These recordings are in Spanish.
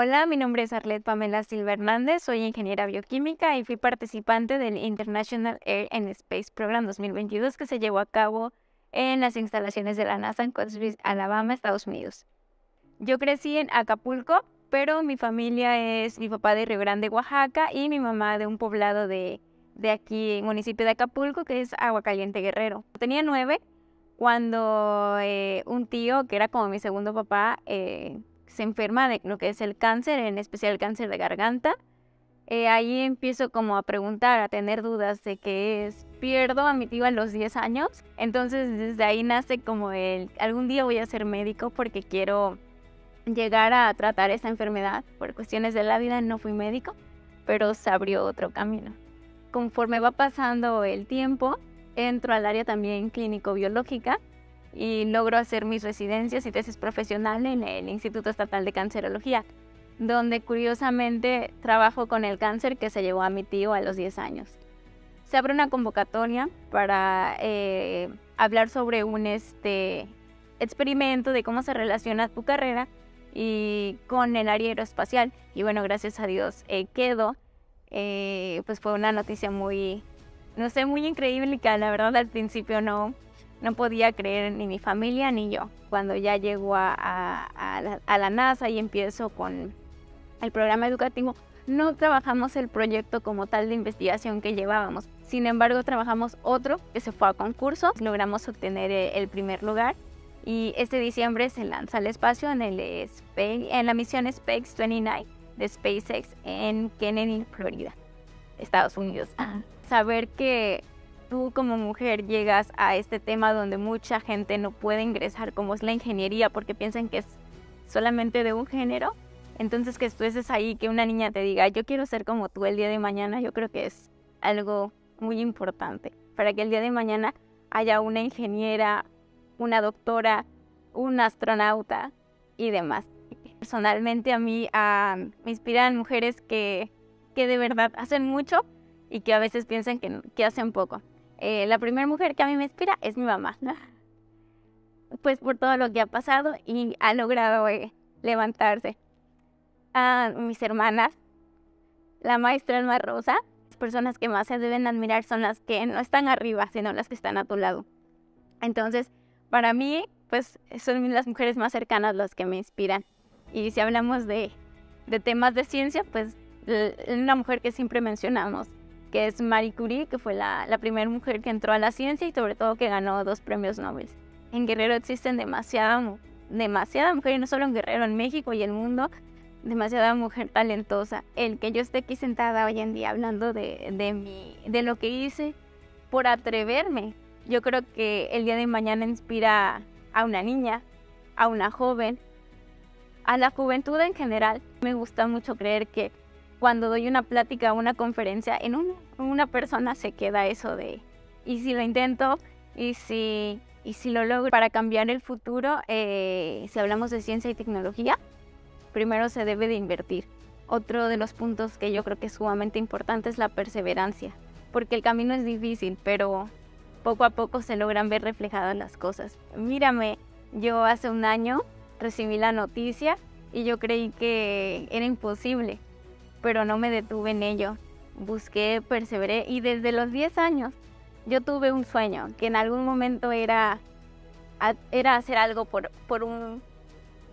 Hola, mi nombre es Arlet Pamela Silva Hernández, soy ingeniera bioquímica y fui participante del International Air and Space Program 2022 que se llevó a cabo en las instalaciones de la NASA en Scottsdale, Alabama, Estados Unidos. Yo crecí en Acapulco, pero mi familia es mi papá de Río Grande, Oaxaca, y mi mamá de un poblado de, de aquí, municipio de Acapulco, que es Aguacaliente Guerrero. Tenía nueve cuando eh, un tío, que era como mi segundo papá, eh, se enferma de lo que es el cáncer, en especial el cáncer de garganta. Eh, ahí empiezo como a preguntar, a tener dudas de qué es. Pierdo a mi tío a los 10 años, entonces desde ahí nace como el, algún día voy a ser médico porque quiero llegar a tratar esa enfermedad. Por cuestiones de la vida no fui médico, pero se abrió otro camino. Conforme va pasando el tiempo, entro al área también clínico-biológica y logro hacer mis residencias y tesis profesional en el Instituto Estatal de Cancerología, donde curiosamente trabajo con el cáncer que se llevó a mi tío a los 10 años. Se abre una convocatoria para eh, hablar sobre un este, experimento de cómo se relaciona tu carrera y con el área aeroespacial. Y bueno, gracias a Dios eh, quedo. Eh, pues fue una noticia muy, no sé, muy increíble que la verdad al principio no, no podía creer ni mi familia ni yo. Cuando ya llego a, a, la, NASA y empiezo con el programa educativo, no trabajamos el proyecto como tal de investigación que llevábamos. Sin embargo, trabajamos otro que se fue a concurso, logramos obtener eh, el primer lugar y este diciembre se lanza al espacio en, el en la misión Space 29 de SpaceX en Kennedy, Florida, Estados Unidos. Saber que tú como mujer llegas a este tema donde mucha gente no puede ingresar, como es la ingeniería, porque piensan que es solamente de un género, entonces que tú ahí, que una niña te diga, yo quiero ser como tú el día de mañana, yo creo que es algo muy importante para que el día de mañana haya una ingeniera, una doctora, un astronauta y demás. Personalmente a mí me inspiran mujeres que, que de verdad hacen mucho y que a veces piensan que, que hacen poco. Eh, la primera mujer que a mí me inspira es mi mamá, pues por todo lo que ha pasado y ha logrado eh, levantarse. A mis hermanas, la maestra Alma Rosa, las personas que más se deben admirar son las que no están arriba, sino las que están a tu lado. Entonces, para mí, pues son las mujeres más cercanas las que me inspiran. Y si hablamos de, de temas de ciencia, pues una mujer que siempre mencionamos, que es Marie Curie, que fue la, la primera mujer que entró a la ciencia y sobre todo que ganó dos premios Nobel. En Guerrero existen demasiada, demasiada mujer, y no solo en Guerrero, en México y el mundo, demasiada mujer talentosa. El que yo esté aquí sentada hoy en día hablando de, de, mi, de lo que hice por atreverme, yo creo que el día de mañana inspira a una niña, a una joven, a la juventud en general. Me gusta mucho creer que cuando doy una plática o una conferencia, en una persona se queda eso de, y si lo intento, y si, y si lo logro para cambiar el futuro, eh, si hablamos de ciencia y tecnología, primero se debe de invertir. Otro de los puntos que yo creo que es sumamente importante es la perseverancia, porque el camino es difícil, pero poco a poco se logran ver reflejadas las cosas. Mírame, yo hace un año recibí la noticia y yo creí que era imposible, pero no me detuve en ello. Busqué, perseveré y desde los 10 años yo tuve un sueño que en algún momento era, era hacer algo por, por, un,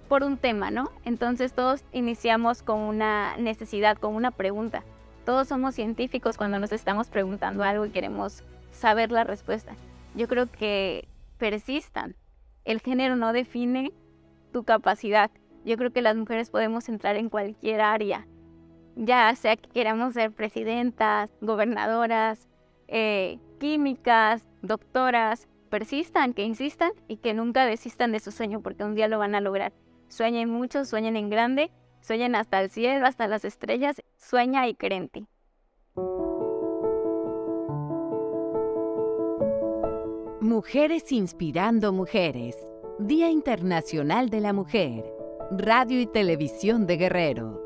por un tema, ¿no? Entonces todos iniciamos con una necesidad, con una pregunta. Todos somos científicos cuando nos estamos preguntando algo y queremos saber la respuesta. Yo creo que persistan. El género no define tu capacidad. Yo creo que las mujeres podemos entrar en cualquier área ya sea que queramos ser presidentas, gobernadoras, eh, químicas, doctoras, persistan, que insistan y que nunca desistan de su sueño porque un día lo van a lograr. Sueñen mucho, sueñen en grande, sueñen hasta el cielo, hasta las estrellas, sueña y crente. Mujeres inspirando mujeres. Día Internacional de la Mujer. Radio y Televisión de Guerrero.